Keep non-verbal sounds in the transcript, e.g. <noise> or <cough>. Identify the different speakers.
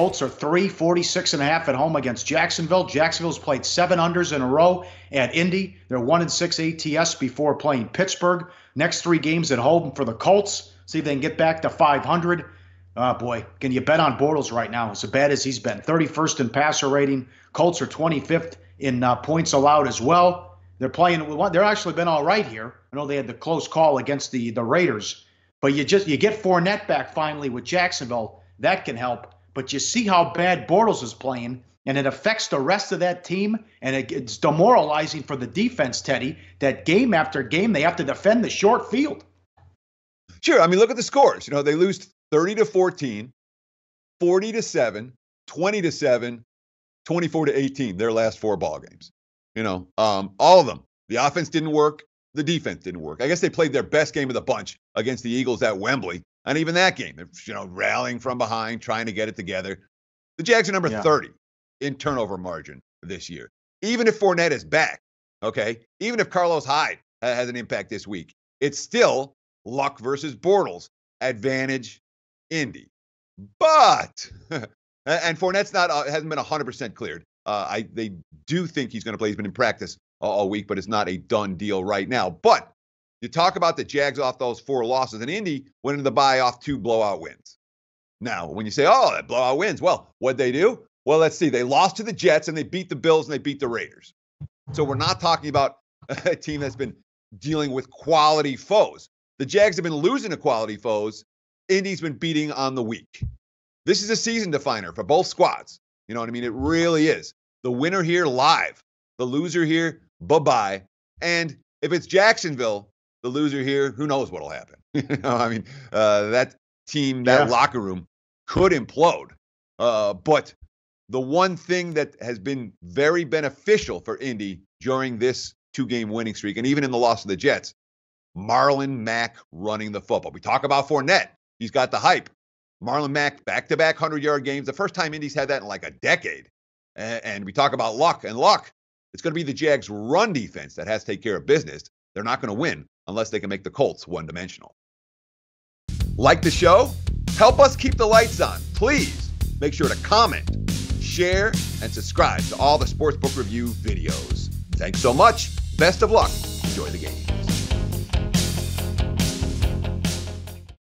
Speaker 1: Colts are three, 46 and a half at home against Jacksonville. Jacksonville's played seven unders in a row at Indy. They're one and six ATS before playing Pittsburgh. Next three games at home for the Colts. See if they can get back to 500. Oh boy, can you bet on Bortles right now? As bad as he's been, 31st in passer rating. Colts are 25th in uh, points allowed as well. They're playing. They're actually been all right here. I know they had the close call against the the Raiders, but you just you get Fournette back finally with Jacksonville. That can help. But you see how bad Bortles is playing, and it affects the rest of that team, and it, it's demoralizing for the defense, Teddy. That game after game, they have to defend the short field.
Speaker 2: Sure. I mean, look at the scores. You know, they lose 30 to 14, 40 to 7, 20 to 7, 24 to 18, their last four ball games. You know, um, all of them. The offense didn't work. The defense didn't work. I guess they played their best game of the bunch against the Eagles at Wembley. And even that game, you know, rallying from behind, trying to get it together. The Jags are number yeah. 30 in turnover margin this year. Even if Fournette is back, okay, even if Carlos Hyde has an impact this week, it's still Luck versus Bortles, advantage Indy. But <laughs> and Fournette's not uh, hasn't been 100% cleared. Uh, I they do think he's going to play. He's been in practice all, all week, but it's not a done deal right now. But you talk about the Jags off those four losses, and Indy went into the bye off two blowout wins. Now, when you say, "Oh, that blowout wins," well, what'd they do? Well, let's see. They lost to the Jets and they beat the Bills and they beat the Raiders. So we're not talking about <laughs> a team that's been dealing with quality foes. The Jags have been losing to quality foes. Indy's been beating on the weak. This is a season definer for both squads. You know what I mean? It really is. The winner here live, the loser here, bye bye. And if it's Jacksonville, the loser here, who knows what'll happen? <laughs> you know, I mean, uh, that team, that yeah. locker room could implode. Uh, but the one thing that has been very beneficial for Indy during this two game winning streak, and even in the loss of the Jets, Marlon Mack running the football. We talk about Fournette. He's got the hype. Marlon Mack, back to back 100 yard games. The first time Indy's had that in like a decade. And, and we talk about luck and luck. It's going to be the Jags' run defense that has to take care of business. They're not going to win unless they can make the Colts one dimensional. Like the show? Help us keep the lights on. Please make sure to comment, share, and subscribe to all the Sportsbook Review videos. Thanks so much. Best of luck. Enjoy the games.